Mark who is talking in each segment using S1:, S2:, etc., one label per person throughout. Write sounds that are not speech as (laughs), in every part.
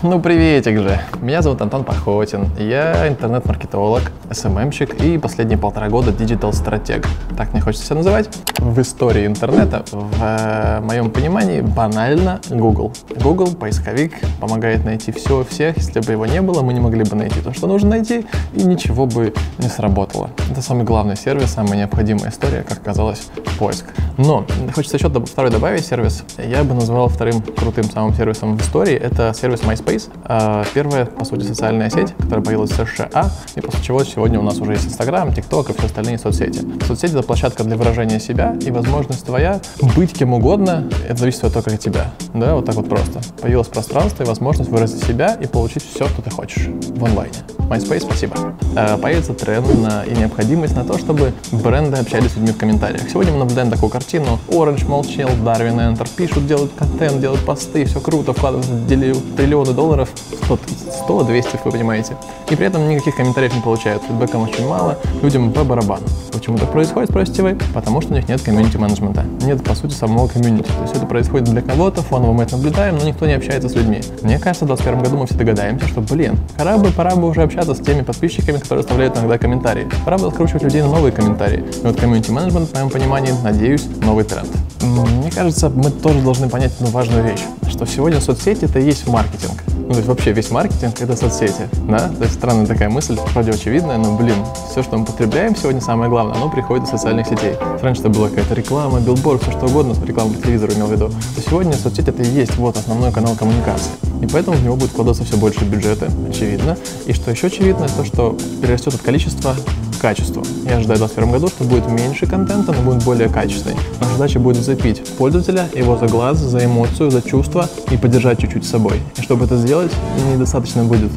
S1: Ну, приветик же. Меня зовут Антон Пахотин. Я интернет-маркетолог, SMM щик и последние полтора года digital -стратег. Так мне хочется себя называть. В истории интернета, в э, моем понимании, банально Google. Google, поисковик, помогает найти все всех. Если бы его не было, мы не могли бы найти то, что нужно найти, и ничего бы не сработало. Это самый главный сервис, самая необходимая история, как оказалось, поиск. Но хочется еще второй добавить сервис. Я бы назвал вторым крутым самым сервисом в истории. Это сервис MySpace. А, первая, по сути, социальная сеть, которая появилась в США, и после чего сегодня у нас уже есть Instagram, TikTok и все остальные соцсети. Соцсети — это площадка для выражения себя, и возможность твоя быть кем угодно, это зависит только от тебя. Да, вот так вот просто. Появилось пространство и возможность выразить себя и получить все, что ты хочешь в онлайне. MySpace, спасибо. А, появится тренд на, и необходимость на то, чтобы бренды общались с людьми в комментариях. Сегодня мы наблюдаем такую картину. Orange молчал, Darwin Enter. Пишут, делают контент, делают посты, все круто, вкладывают триллионы долларов, 100, 200, вы понимаете. И при этом никаких комментариев не получают. Фидбэком очень мало, людям по барабану. Почему так происходит, спросите вы? Потому что у них нет комьюнити-менеджмента. Нет, по сути, самого комьюнити. То есть это происходит для кого-то, фоново мы это наблюдаем, но никто не общается с людьми. Мне кажется, в 2021 году мы все догадаемся, что, блин, пора бы, пора бы уже общаться с теми подписчиками, которые оставляют иногда комментарии. Пора бы откручивать людей на новые комментарии. И вот комьюнити-менеджмент, в моем понимании, надеюсь, новый тренд. Мне кажется, мы тоже должны понять одну важную вещь, что сегодня соцсети это и есть маркетинг. Ну, то есть вообще весь маркетинг — это соцсети, да? То есть странная такая мысль, вроде очевидная, но, блин, все, что мы потребляем сегодня, самое главное, оно приходит из социальных сетей. Раньше это была какая-то реклама, билборд, все что угодно, реклама по телевизору имел в виду. То сегодня соцсети — это и есть вот основной канал коммуникации. И поэтому в него будет вкладываться все больше бюджета, очевидно. И что еще очевидно, то, что перерастет от количества качеству. Я ожидаю в 2021 году, что будет меньше контента, но будет более качественный. Наша задача будет зацепить пользователя, его за глаз, за эмоцию, за чувство и поддержать чуть-чуть собой. И чтобы это сделать, недостаточно будет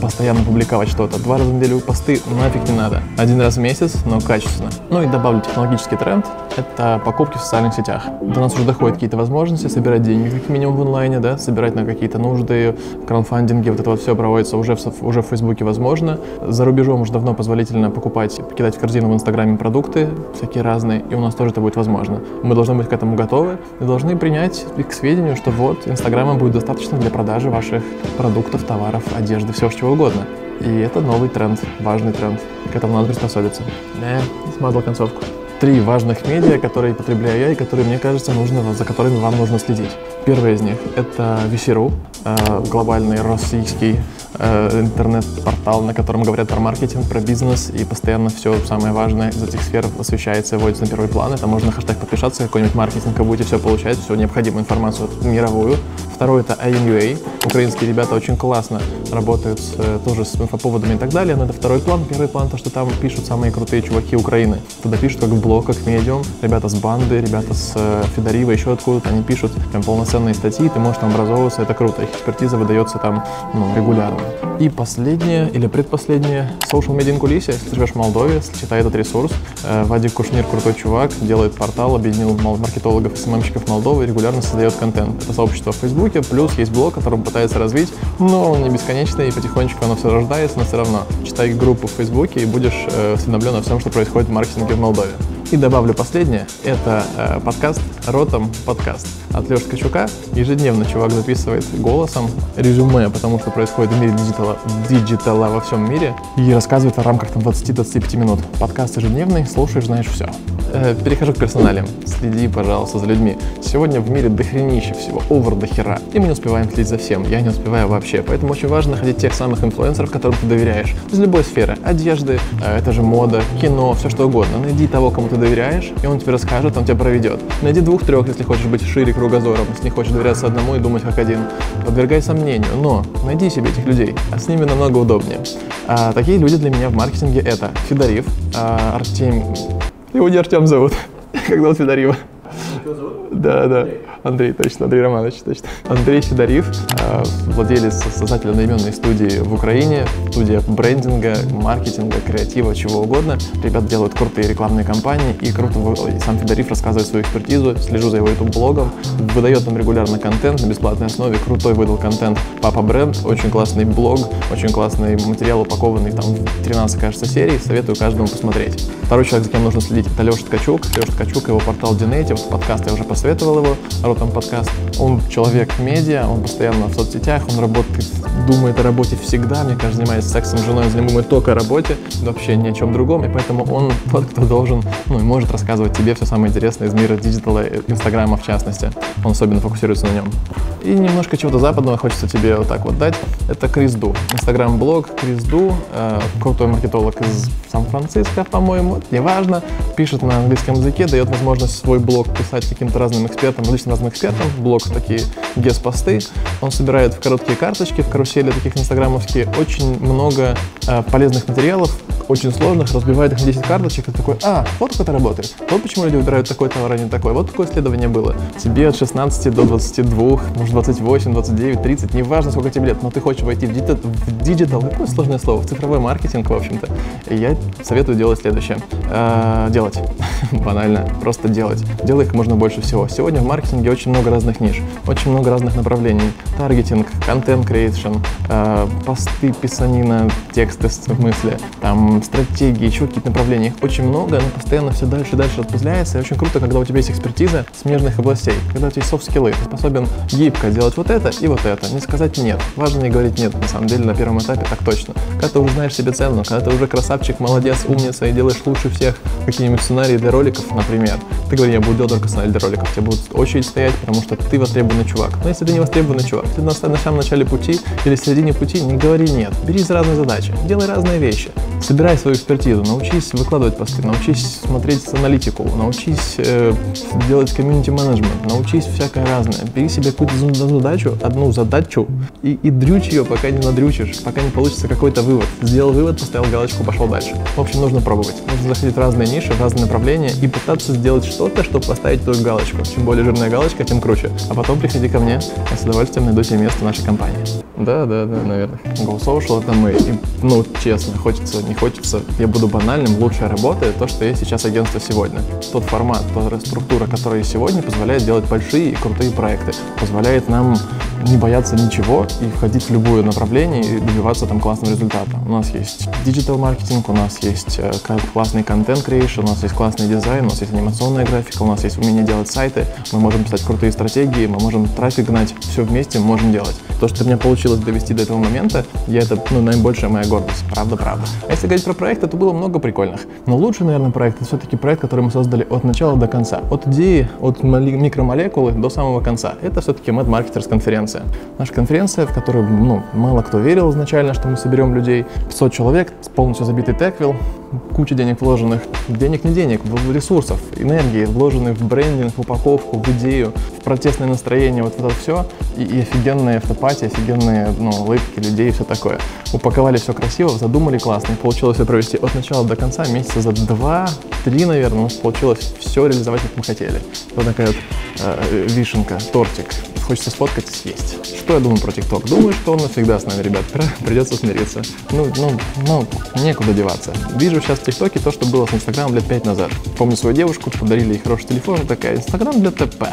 S1: постоянно публиковать что-то. Два раза в неделю посты нафиг не надо. Один раз в месяц, но качественно. Ну и добавлю технологический тренд – это покупки в социальных сетях. До нас уже доходят какие-то возможности собирать деньги, как минимум в онлайне, да, собирать на какие-то нужды, краудфандинги, вот это вот все проводится уже в, уже в Фейсбуке возможно. За рубежом уже давно позволительно покупать, покидать в корзину в Инстаграме продукты всякие разные, и у нас тоже это будет возможно. Мы должны быть к этому готовы и должны принять к сведению, что вот Инстаграма будет достаточно для продажи ваших продуктов, товаров, одежды, все, чего угодно. И это новый тренд, важный тренд. К этому надо приспособиться. Да, смазал концовку. Три важных медиа, которые потребляю я и которые, мне кажется, нужно, за которыми вам нужно следить. Первый из них – это VC.ru, э, глобальный российский Э, интернет-портал, на котором говорят про маркетинг, про бизнес, и постоянно все самое важное из этих сфер освещается и вводится на первый план. Это можно хэштег подписаться, какой-нибудь маркетинг, вы будете все получать, всю необходимую информацию мировую. Второе — это INUA. Украинские ребята очень классно работают с, э, тоже с инфоповодами и так далее, но это второй план. Первый план — то, что там пишут самые крутые чуваки Украины. Туда пишут как блог, как медиум. Ребята с банды, ребята с Федорива, еще откуда-то. Они пишут прям полноценные статьи, ты можешь там образовываться, это круто. Их экспертиза выдается там ну, регулярно. И последнее, или предпоследнее, social media инкулисе, если ты живешь в Молдове, читай этот ресурс. Э, Вадик Кушнир крутой чувак, делает портал, объединил маркетологов и СММщиков Молдовы и регулярно создает контент. Это сообщество в Фейсбуке, плюс есть блог, который он пытается развить, но он не бесконечный, и потихонечку оно все рождается, но все равно. Читай группу в Фейсбуке и будешь э, осведомлен о всем, что происходит в маркетинге в Молдове. И добавлю последнее, это э, подкаст «Ротом подкаст» от Леши Ткачука. Ежедневно чувак записывает голосом резюме, по тому, что происходит в мире digital а, digital а во всем мире, и рассказывает в рамках там, 20-25 минут. Подкаст ежедневный, слушаешь, знаешь все. Э, перехожу к персоналиям. Следи, пожалуйста, за людьми. Сегодня в мире дохренища всего, овер до хера, и мы не успеваем следить за всем. Я не успеваю вообще, поэтому очень важно находить тех самых инфлюенсеров, которым ты доверяешь. Из любой сферы. Одежды, э, это же мода, кино, все что угодно. Найди того, кому ты доверяешь, и он тебе расскажет, он тебя проведет. Найди двух-трех, если хочешь быть шире кругозором, если не хочешь доверяться одному и думать как один. Подвергай сомнению, но найди себе этих людей, а с ними намного удобнее. А, такие люди для меня в маркетинге это Федорив, а, Артем... Его не Артем зовут, (laughs) как зовут Федорива? Да, да. Андрей, точно, Андрей Романович, точно. Андрей Федорив, э, владелец, создатель одноименной студии в Украине, студия брендинга, маркетинга, креатива, чего угодно. Ребят делают крутые рекламные кампании, и круто, сам Федорив рассказывает свою экспертизу, слежу за его YouTube-блогом, выдает там регулярно контент на бесплатной основе, крутой выдал контент Папа Бренд, очень классный блог, очень классный материал, упакованный там в 13, кажется, серий, советую каждому посмотреть. Второй человек, за кем нужно следить, это Леша Ткачук. Леша Ткачук, его портал Dinative, подкаст я уже посоветовал посоветовал его, Ротом подкаст. Он человек медиа, он постоянно в соцсетях, он работает, думает о работе всегда, мне кажется, занимается сексом с женой, думает только о работе, вообще ни о чем другом, и поэтому он (laughs) тот, кто должен, ну, и может рассказывать тебе все самое интересное из мира digital а, Инстаграма в частности. Он особенно фокусируется на нем. И немножко чего-то западного хочется тебе вот так вот дать. Это Крис Ду. Инстаграм-блог Крис Ду, э, крутой маркетолог из Сан-Франциско, по-моему, неважно, пишет на английском языке, дает возможность свой блог писать каким-то разным экспертам, различным разным экспертам, блог такие guest -посты. Он собирает в короткие карточки, в карусели таких инстаграмовские очень много э, полезных материалов, очень сложных, разбивает их на 10 карточек и такой, а, вот как это работает. Вот почему люди выбирают такой товар, а не такой. Вот такое исследование было. Тебе от 16 до 22, может 28, 29, 30, неважно сколько тебе лет, но ты хочешь войти в digital, в digital какое сложное слово, в цифровой маркетинг, в общем-то. И я советую делать следующее. Э, делать. (laughs) Банально. Просто делать. Делай как можно больше всего. Сегодня в маркетинге очень много разных ниш, очень много разных направлений. Таргетинг, контент creation, э, посты, писанина, тексты в смысле, там стратегии, еще какие-то направления. Их очень много, но постоянно все дальше и дальше распределяется. И очень круто, когда у тебя есть экспертиза смежных областей, когда у тебя есть софт-скиллы, ты способен гибко делать вот это и вот это, не сказать нет. Важно не говорить нет, на самом деле, на первом этапе так точно. Когда ты уже знаешь себе цену, когда ты уже красавчик, молодец, умница и делаешь лучше всех какие-нибудь сценарии для роликов, например, ты говоришь, я буду делать только сценарий для роликов, тебе будут очередь стоять, потому что ты востребованный чувак. Но если ты не востребованный чувак, ты на, самом начале пути или в середине пути, не говори нет, берись за разные задачи, делай разные вещи, Собирай свою экспертизу, научись выкладывать посты, научись смотреть аналитику, научись э, делать комьюнити-менеджмент, научись всякое разное. Бери себе какую-то задачу, одну задачу и, и дрючь ее, пока не надрючишь, пока не получится какой-то вывод. Сделал вывод, поставил галочку, пошел дальше. В общем, нужно пробовать. Нужно заходить в разные ниши, в разные направления и пытаться сделать что-то, чтобы поставить эту галочку. Чем более жирная галочка, тем круче. А потом приходи ко мне, я с удовольствием найду себе место в нашей компании. Да, да, да, наверное. Go Social это мы. И, ну, честно, хочется, не хочется я буду банальным, лучшая работа — то, что есть сейчас агентство сегодня. Тот формат, та структура, которая сегодня позволяет делать большие и крутые проекты, позволяет нам не бояться ничего и входить в любое направление и добиваться там классного результата. У нас есть digital маркетинг, у нас есть э, классный content creation, у нас есть классный дизайн, у нас есть анимационная графика, у нас есть умение делать сайты, мы можем писать крутые стратегии, мы можем трафик гнать, все вместе можем делать. То, что у меня получилось довести до этого момента, я это, ну, наибольшая моя гордость, правда-правда. А если говорить про проекты, то было много прикольных. Но лучший, наверное, проект это все-таки проект, который мы создали от начала до конца. От идеи, от микромолекулы до самого конца. Это все-таки Mad Marketers конференция. Наша конференция, в которую ну, мало кто верил изначально, что мы соберем людей. 500 человек, полностью забитый теквилл, куча денег вложенных, денег не денег, ресурсов, энергии, вложенных в брендинг, в упаковку, в идею, в протестное настроение, вот это все, и, и офигенная автопатия, офигенные ну, улыбки людей и все такое. Упаковали все красиво, задумали классно, и получилось все провести от начала до конца, месяца за два-три, наверное, у нас получилось все реализовать, как мы хотели. Вот такая вот э, вишенка, тортик, хочется сфоткать и съесть. Что я думаю про ТикТок? Думаю, что он навсегда с нами, ребят. Придется смириться. Ну, ну, ну, некуда деваться. Вижу сейчас в ТикТоке то, что было с Инстаграмом лет пять назад. Помню свою девушку, подарили ей хороший телефон, такая, Инстаграм для ТП.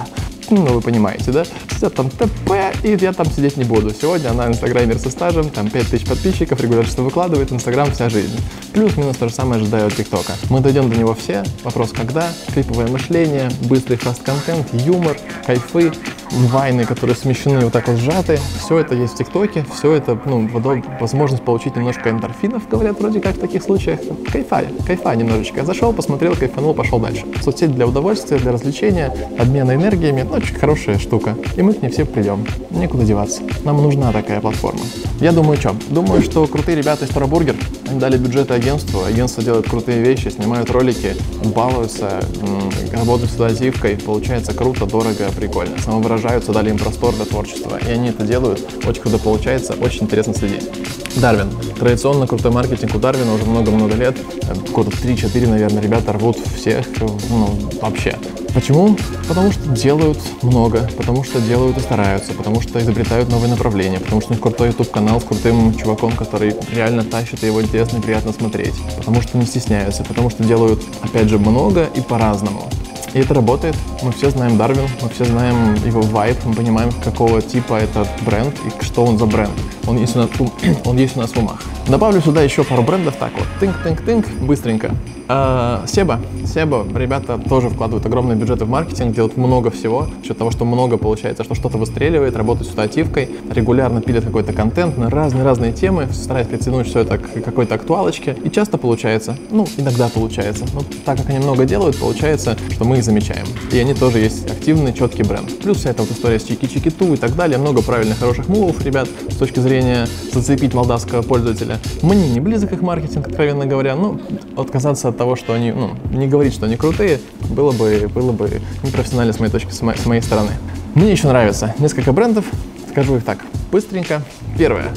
S1: Ну, вы понимаете, да? Сидят там ТП, и я там сидеть не буду. Сегодня она инстаграмер со стажем, там 5000 подписчиков, регулярно что выкладывает, Инстаграм вся жизнь. Плюс-минус то же самое ожидаю от ТикТока. Мы дойдем до него все. Вопрос когда, клиповое мышление, быстрый fast -контент, юмор, кайфы, вайны, которые смещены вот так вот сжаты. Все это есть в ТикТоке, все это, ну, возможность получить немножко эндорфинов, говорят вроде как в таких случаях. Кайфа, кайфа немножечко. Зашел, посмотрел, кайфанул, пошел дальше. Соцсеть для удовольствия, для развлечения, обмена энергиями, ну, очень хорошая штука. И мы к ней все придем. Некуда деваться. Нам нужна такая платформа. Я думаю, что? Думаю, что крутые ребята из Парабургер, дали бюджеты агентству, агентство делает крутые вещи, снимают ролики, балуются, работают с адазивкой, получается круто, дорого, прикольно. Самовыражаются, дали им простор для творчества, и они это делают, очень круто получается, очень интересно следить. Дарвин. Традиционно крутой маркетинг у Дарвина уже много-много лет, года 3-4, наверное, ребята рвут всех, ну, вообще. Почему? Потому что делают много, потому что делают и стараются, потому что изобретают новые направления, потому что у них крутой YouTube-канал с крутым чуваком, который реально тащит, и его интересно и приятно смотреть, потому что не стесняются, потому что делают, опять же, много и по-разному. И это работает. Мы все знаем Дарвин, мы все знаем его вайб, мы понимаем, какого типа этот бренд и что он за бренд. Он есть у нас, (clears throat) он есть у нас в умах. Добавлю сюда еще пару брендов, так вот, тынк-тынк-тынк, быстренько. А, Себа. Себа, ребята тоже вкладывают огромные бюджеты в маркетинг, делают много всего, за счет того, что много получается, что что-то выстреливает, работают с ситуативкой, регулярно пилят какой-то контент на разные-разные темы, стараются притянуть все это к какой-то актуалочке, и часто получается, ну, иногда получается, но так как они много делают, получается, что мы их замечаем. И они тоже есть активный, четкий бренд. Плюс вся эта вот история с чики-чики-ту и так далее, много правильных, хороших мувов, ребят, с точки зрения зацепить молдавского пользователя. Мне не близок их маркетинг, откровенно говоря, ну, отказаться от того, что они, ну, не говорить, что они крутые, было бы, было бы непрофессионально с моей точки, с моей, с моей стороны. Мне еще нравится несколько брендов, скажу их так, быстренько. Первое.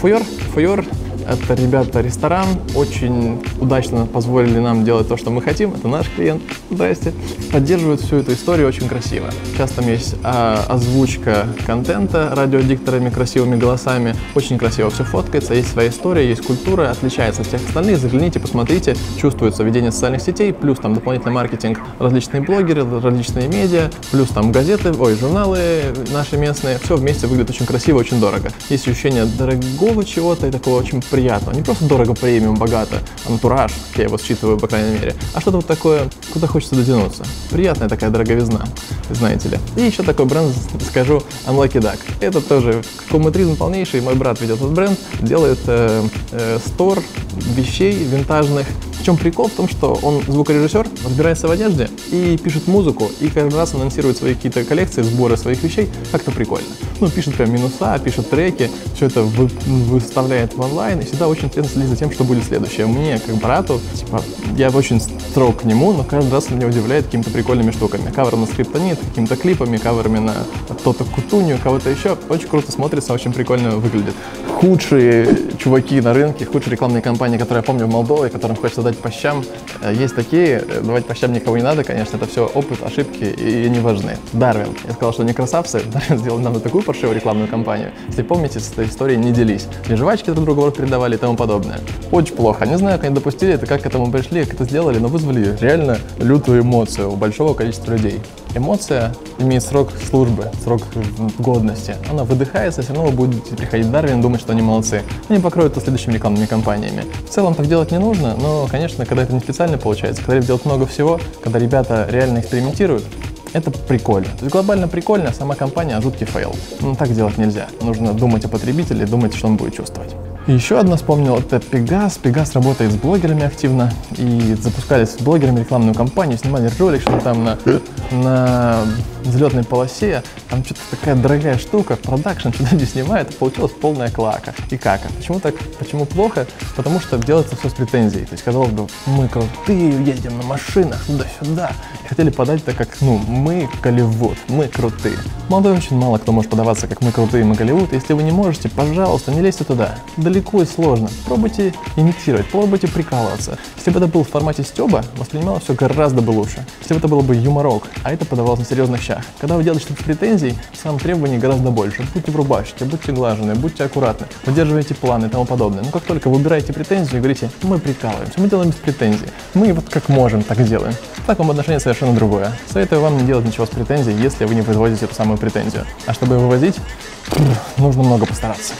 S1: Фуйор. Фуйор это, ребята, ресторан. Очень удачно позволили нам делать то, что мы хотим. Это наш клиент. Здрасте. Поддерживают всю эту историю очень красиво. Сейчас там есть а, озвучка контента радиодикторами, красивыми голосами. Очень красиво все фоткается. Есть своя история, есть культура, отличается от всех остальных. Загляните, посмотрите. Чувствуется ведение социальных сетей, плюс там дополнительный маркетинг, различные блогеры, различные медиа, плюс там газеты, ой, журналы наши местные. Все вместе выглядит очень красиво, очень дорого. Есть ощущение дорогого чего-то и такого очень приятно. Не просто дорого, премиум, богато, а натураж, я его считываю, по крайней мере, а что-то вот такое, куда хочется дотянуться. Приятная такая дороговизна, знаете ли. И еще такой бренд, скажу, Unlucky Duck. Это тоже коммутризм полнейший. Мой брат ведет этот бренд, делает э, э, стор вещей винтажных, чем прикол? В том, что он звукорежиссер, разбирается в одежде и пишет музыку, и каждый раз анонсирует свои какие-то коллекции, сборы своих вещей. Как-то прикольно. Ну, пишет прям минуса, пишет треки, все это вы, выставляет в онлайн, и всегда очень интересно следить за тем, что будет следующее. Мне, как брату, типа, я очень строг к нему, но каждый раз он меня удивляет какими-то прикольными штуками. Кавер на скриптонит, какими-то клипами, каверами на кто-то кутунью, кого-то еще. Очень круто смотрится, очень прикольно выглядит. Худшие чуваки на рынке, худшие рекламные кампании, которые я помню в Молдове, которым хочется дать по щам. Э, есть такие, э, давать по щам никого не надо, конечно, это все опыт, ошибки и не важны. Дарвин. Я сказал, что они красавцы. (laughs) Дарвин сделал нам такую паршивую рекламную кампанию. Если помните, с этой историей не делись. Где жвачки друг другу передавали и тому подобное. Очень плохо. Не знаю, как они допустили это, как к этому пришли, как это сделали, но вызвали реально лютую эмоцию у большого количества людей. Эмоция имеет срок службы, срок годности. Она выдыхается, все равно вы будете приходить в Дарвин, думать, что они молодцы. Они покроют это следующими рекламными кампаниями. В целом так делать не нужно, но, конечно, когда это не специально получается, когда делать много всего, когда ребята реально экспериментируют, это прикольно. То есть глобально прикольно, а сама компания жуткий фейл. Но так делать нельзя. Нужно думать о потребителе, думать, что он будет чувствовать. И еще одна вспомнил, это Пегас. Пегас работает с блогерами активно. И запускали с блогерами рекламную кампанию, снимали ролик, что там на, на взлетной полосе. Там что-то такая дорогая штука, продакшн, (laughs) что-то здесь снимает, получилась полная клака. И как? Почему так? Почему плохо? Потому что делается все с претензией. То есть казалось бы, мы крутые, едем на машинах, туда-сюда. И хотели подать так, как, ну, мы Голливуд, мы крутые. Молодой очень мало кто может подаваться, как мы крутые, мы Голливуд. Если вы не можете, пожалуйста, не лезьте туда далеко и сложно. Пробуйте имитировать, пробуйте прикалываться. Если бы это был в формате стеба, воспринималось все гораздо бы лучше. Если бы это было бы юморок, а это подавалось на серьезных щах. Когда вы делаете что-то претензий, сам требований гораздо больше. Будьте в рубашке, будьте глажены, будьте аккуратны, выдерживайте планы и тому подобное. Но как только вы убираете претензию говорите, мы прикалываемся, мы делаем без претензий, мы вот как можем, так делаем. В таком отношении совершенно другое. Советую вам не делать ничего с претензией, если вы не производите эту самую претензию. А чтобы ее вывозить, нужно много постараться.